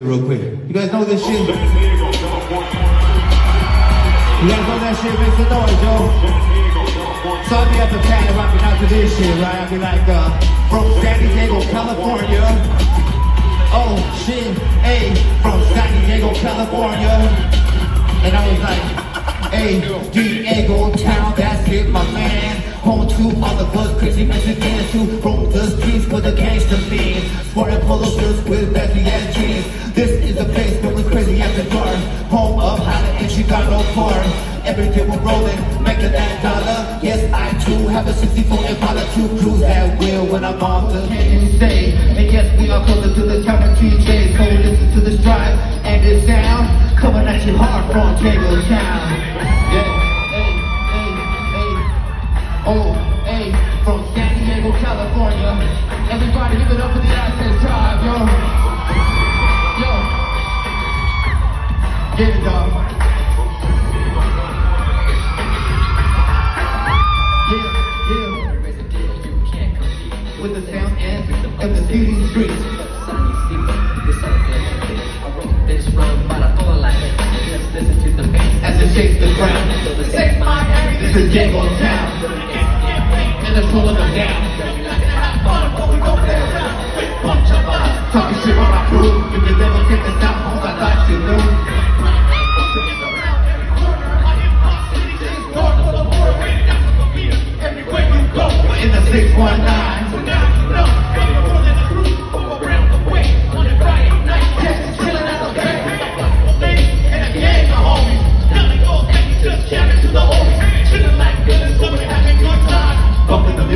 Real quick. You guys know this shit? You guys know that shit makes a noise, yo. So I'll be at the pad rocking out to this shit, right? I'll be like, uh, from San Diego, California. Oh shit, hey, from San Diego, California. And I was like, hey, Diego town, that's it, my man. Home to all the buzz, crazy Mexicans who roam the streets with the gangster mean. Sporting polo shirts with baggy ass jeans. Every day we're rolling, making that dollar. Yes, I too have a 64 Impala to cruise that wheel when I'm on the State. And yes, we are closer to the town of TJ. So listen to this drive and this sound coming at you hard from Dago Town. Yeah. Hey, hey, hey. Oh, With the sound and, and the CD streets. This rhyme, but I thought I like it. Let's listen to the as it shakes the ground. This is Dago Town. And they're pulling them down. Talking shit on my crew. If never take out, home, I thought you knew. In the 619.